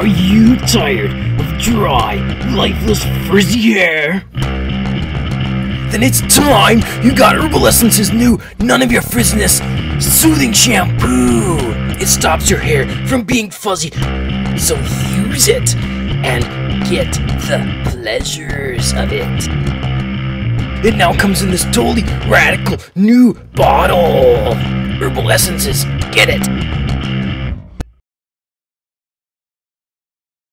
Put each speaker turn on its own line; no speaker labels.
Are you tired of dry, lifeless, frizzy hair? Then it's time you got Herbal Essences' new None of Your Frizziness Soothing Shampoo. It stops your hair from being fuzzy, so use it and get the pleasures of it. It now comes in this totally radical new bottle. Herbal Essences, get it.